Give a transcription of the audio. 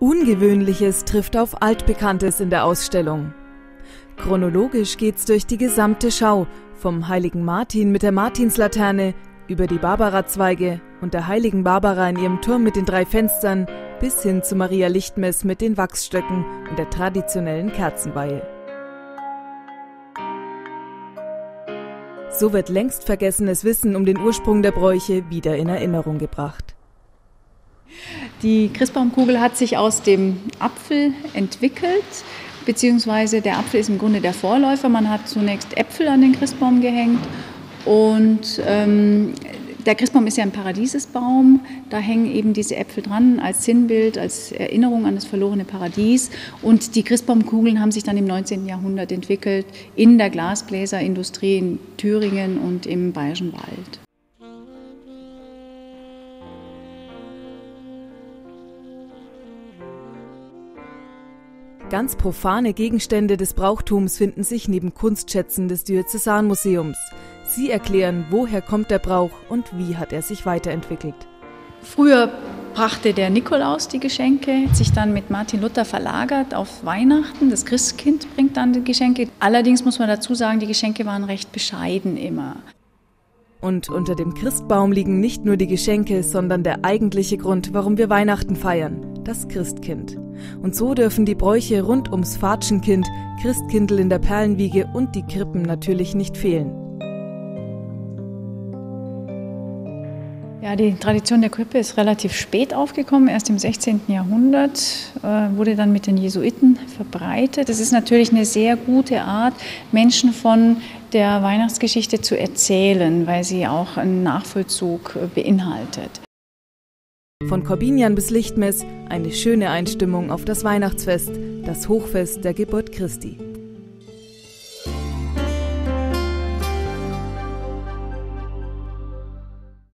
Ungewöhnliches trifft auf Altbekanntes in der Ausstellung. Chronologisch geht's durch die gesamte Schau, vom heiligen Martin mit der Martinslaterne über die Barbara-Zweige und der heiligen Barbara in ihrem Turm mit den drei Fenstern bis hin zu Maria Lichtmess mit den Wachsstöcken und der traditionellen Kerzenweihe. So wird längst vergessenes Wissen um den Ursprung der Bräuche wieder in Erinnerung gebracht. Die Christbaumkugel hat sich aus dem Apfel entwickelt, beziehungsweise der Apfel ist im Grunde der Vorläufer. Man hat zunächst Äpfel an den Christbaum gehängt und ähm, der Christbaum ist ja ein Paradiesesbaum. Da hängen eben diese Äpfel dran als Sinnbild, als Erinnerung an das verlorene Paradies. Und die Christbaumkugeln haben sich dann im 19. Jahrhundert entwickelt in der Glasbläserindustrie in Thüringen und im Bayerischen Wald. Ganz profane Gegenstände des Brauchtums finden sich neben Kunstschätzen des Diözesanmuseums. Sie erklären, woher kommt der Brauch und wie hat er sich weiterentwickelt. Früher brachte der Nikolaus die Geschenke, sich dann mit Martin Luther verlagert auf Weihnachten. Das Christkind bringt dann die Geschenke. Allerdings muss man dazu sagen, die Geschenke waren recht bescheiden immer. Und unter dem Christbaum liegen nicht nur die Geschenke, sondern der eigentliche Grund, warum wir Weihnachten feiern, das Christkind. Und so dürfen die Bräuche rund ums Fatschenkind, Christkindl in der Perlenwiege und die Krippen natürlich nicht fehlen. Ja, die Tradition der Krippe ist relativ spät aufgekommen, erst im 16. Jahrhundert, äh, wurde dann mit den Jesuiten verbreitet. Das ist natürlich eine sehr gute Art, Menschen von der Weihnachtsgeschichte zu erzählen, weil sie auch einen Nachvollzug beinhaltet. Von Corbinian bis Lichtmess eine schöne Einstimmung auf das Weihnachtsfest, das Hochfest der Geburt Christi.